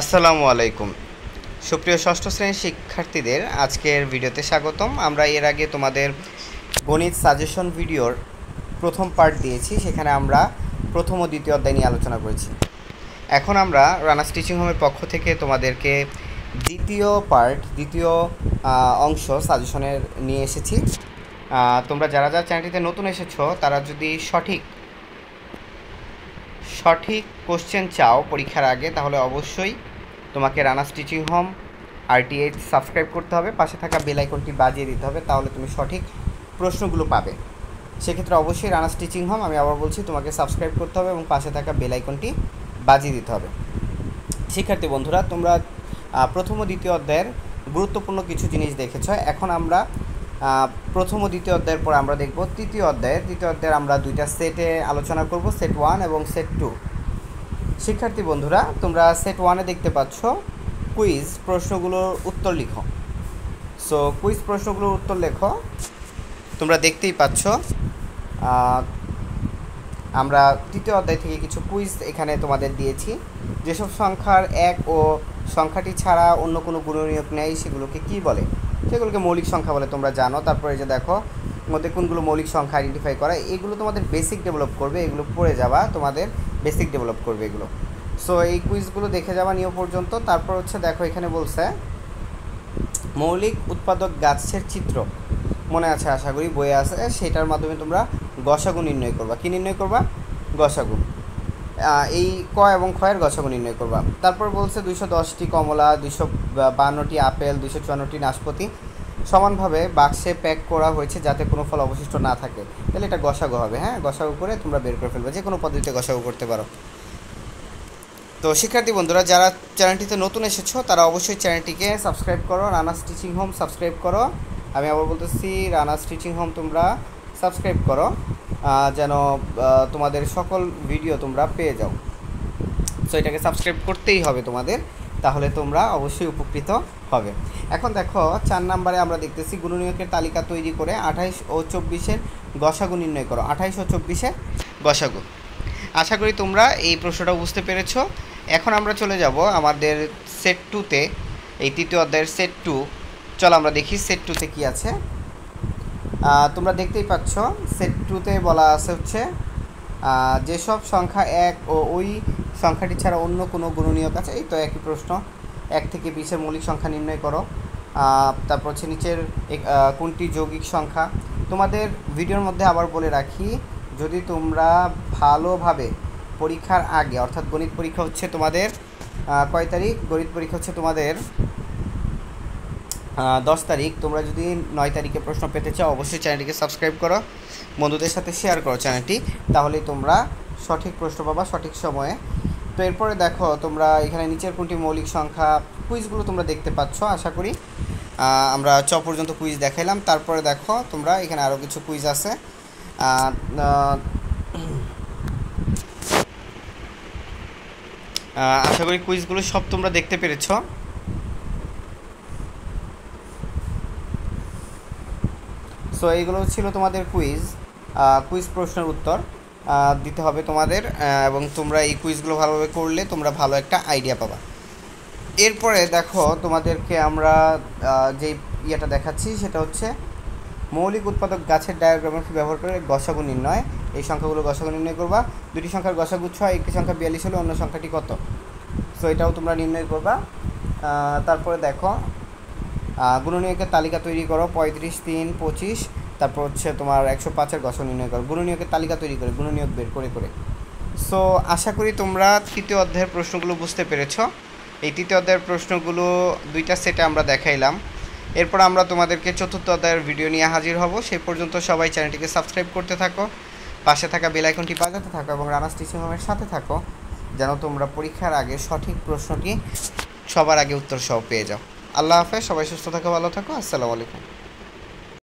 আসসালামু আলাইকুম। সুপ্রিয় ষষ্ঠ শ্রেণির শিক্ষার্থীদের আজকের ভিডিওতে স্বাগতম। আমরা এর আগে তোমাদের গণিত সাজেশন ভিডিওর প্রথম পার্ট দিয়েছি, সেখানে আমরা প্রথম ও দ্বিতীয় অধ্যায় নিয়ে আলোচনা করেছি। এখন আমরা রানা স্টিচিং হোমের পক্ষ থেকে তোমাদেরকে দ্বিতীয় পার্ট দ্বিতীয় অংশ সাজেশনের নিয়ে এসেছি। তোমরা যারা যারা চ্যানেলটিতে নতুন এসেছ, তারা যদি সঠিক সঠিক কোশ্চেন চাও পরীক্ষার আগে, তাহলে অবশ্যই তোমাকে Rana stitching home RTH subscribe করতে হবে, পাশে থাকা বেল আইকনটি বাজিয়ে দিতে হবে, তাহলে তুমি সঠিক প্রশ্নগুলো পাবে। সেক্ষেত্রে অবশ্যই রানা স্টিচিং হোম আমি আবার বলছি, তোমাকে সাবস্ক্রাইব করতে হবে এবং পাশে থাকা বেল আইকনটি বাজিয়ে দিতে হবে। শিক্ষার্থী বন্ধুরা, তোমরা প্রথম ও দ্বিতীয় অধ্যায়ের গুরুত্বপূর্ণ কিছু জিনিস দেখেছ। এখন আমরা প্রথম ও দ্বিতীয় অধ্যায়ের পর আমরা দেখব তৃতীয় অধ্যায়ের তৃতীয় অধ্যায়ের আমরা দুইটা সেটে আলোচনা করব, সেট ওয়ান এবং সেট টু। শিক্ষার্থী বন্ধুরা, তোমরা সেট ওয়ানে দেখতে পাচ্ছ কুইজ প্রশ্নগুলোর উত্তর লিখো। সো কুইজ প্রশ্নগুলোর উত্তর লেখো। তোমরা দেখতেই পাচ্ছ আমরা তৃতীয় অধ্যায় থেকে কিছু কুইজ এখানে তোমাদের দিয়েছি। যেসব সংখ্যার এক ও সংখ্যাটি ছাড়া অন্য কোনো গুণনীয়ক নেই, সেগুলোকে কি বলে? সেগুলোকে মৌলিক সংখ্যা বলে তোমরা জানো। তারপরে যে দেখো, মধ্যে কোনগুলো মৌলিক সংখ্যা আইডেন্টিফাই করা, এগুলো তোমাদের বেসিক ডেভেলপ করবে, এগুলো পড়ে যাওয়া তোমাদের বেসিক ডেভেলপ করবে এগুলো। সো এই কুইজগুলো দেখে যাওয়া নিয়ে পর্যন্ত। তারপর হচ্ছে দেখো, এখানে বলছে, মৌলিক উৎপাদক গাছের চিত্র। মনে আছে, আশা করি, বইয়ে আছে, সেটার মাধ্যমে তোমরা গসাগু নির্ণয় করবা। কি নির্ণয় করবা? গসাগু। এই ক এবং ক্ষয়ের গসাগু নির্ণয় করবা। তারপর বলছে দুইশো দশটি কমলা, দুইশো বান্নটি আপেল, দুইশো চুয়ান্নটি নাশপাতি সমানভাবে বাক্সে প্যাক করা হয়েছে যাতে কোনো ফল অবশিষ্ট না থাকে। তাহলে এটা গসাগু হবে হ্যাঁ? গসাগু করে তোমরা বের করে ফেলবে যে কোনো পদ্ধতিতে গসাগু করতে পারো। তো শিক্ষার্থী বন্ধুরা, যারা চ্যানেলটিতে নতুন এসেছ, তারা অবশ্যই চ্যানেলটিকে সাবস্ক্রাইব করো রানা স্টিচিং হোম সাবস্ক্রাইব করো। আমি আবার বলতেছি রানা স্টিচিং হোম তোমরা সাবস্ক্রাইব করো। যেন তোমাদের সকল ভিডিও তোমরা পেয়ে যাও। সো এটাকে সাবস্ক্রাইব করতেই হবে তোমাদের, তাহলে তোমরা অবশ্যই উপকৃত হবে। এখন দেখো, চার নাম্বারে আমরা দেখতেছি গুণনীয়কের তালিকা তৈরি করে আঠাইশ ও চব্বিশের গসাগু নির্ণয় করো। আঠাইশ ও চব্বিশের গসাগু। আশা করি তোমরা এই প্রশ্নটা বুঝতে পেরেছ। এখন আমরা চলে যাব আমাদের সেট টুতে এই তৃতীয় অধ্যায়ের সেট টু চলো আমরা দেখি সেট টুতে কী আছে। তোমরা দেখতেই পাচ্ছ সেট টুতে বলা আছে হচ্ছে যেসব সংখ্যা এক ও ওই সংখ্যাটি ছাড়া অন্য কোনো গুণনীয়ক আছে? এই তো একই প্রশ্ন। এক থেকে বিশের মৌলিক সংখ্যা নির্ণয় করো। তারপর হচ্ছে নিচের কোনটি যৌগিক সংখ্যা? তোমাদের ভিডিওর মধ্যে আবার বলে রাখি, যদি তোমরা ভালোভাবে পরীক্ষার আগে, অর্থাৎ গণিত পরীক্ষা হচ্ছে তোমাদের কয় তারিখ? গণিত পরীক্ষা হচ্ছে তোমাদের দশ তারিখ, তোমরা যদি নয় তারিখে প্রশ্ন পেতে চাও, অবশ্যই চ্যানেলটিকে সাবস্ক্রাইব করো, বন্ধুদের সাথে শেয়ার করো চ্যানেলটি তাহলেই তোমরা সঠিক প্রশ্ন পাবা সঠিক সময়ে। তো এরপরে দেখো, তোমরা এখানে নিচের কোনটি মৌলিক সংখ্যা কুইজগুলো তোমরা দেখতে পাচ্ছ, আশা করি। আমরা চ পর্যন্ত কুইজ দেখাইলাম। তারপরে দেখো, তোমরা এখানে আরও কিছু কুইজ আছে। আশা করি কুইজগুলো সব তোমরা দেখতে পেরেছ। সো এইগুলো ছিল তোমাদের কুইজ কুইজ প্রশ্নের উত্তর দিতে হবে তোমাদের এবং তোমরা এই কুইজগুলো ভালোভাবে করলে তোমরা ভালো একটা আইডিয়া পাবা। এরপরে দেখো তোমাদেরকে আমরা যে ইয়েটা দেখাচ্ছি, সেটা হচ্ছে মৌলিক উৎপাদক গাছের ডায়াগ্রামকে ব্যবহার করে গসাগু নির্ণয়। এই সংখ্যাগুলো গসাগু নির্ণয় করবা। দুটি সংখ্যার গসাগু ছয়, একটি সংখ্যা বিয়াল্লিশ হলে অন্য সংখ্যাটি কত? সো এটাও তোমরা নির্ণয় করবা। তারপরে দেখো গুণনীয়কের তালিকা তৈরি করো, পঁয়ত্রিশ, তিন, পঁচিশ, তারপর হচ্ছে তোমার একশো পাঁচের গসক নির্ণয় করো, গুণনীয়কের তালিকা তৈরি করে, গুণনীয়ক বের করে করে। সো আশা করি তোমরা তৃতীয় অধ্যায়ের প্রশ্নগুলো বুঝতে পেরেছ। এই তৃতীয় অধ্যায়ের প্রশ্নগুলো দুইটা সেটে আমরা দেখাইলাম। এরপর আমরা তোমাদেরকে চতুর্থ অধ্যায়ের ভিডিও নিয়ে হাজির হব। সেই পর্যন্ত সবাই চ্যানেলটিকে সাবস্ক্রাইব করতে থাকো, পাশে থাকা বেল আইকনটি বাজাতে থাকো এবং রানা স্টিচিং হোমের সাথে থাকো, যেন তোমরা পরীক্ষার আগে সঠিক প্রশ্নটি সবার আগে উত্তর সহ পেয়ে যাও। আল্লাহ হাফেজ সবাই সুস্থ থাকো ভালো থাকো আসসালামু আলাইকুম।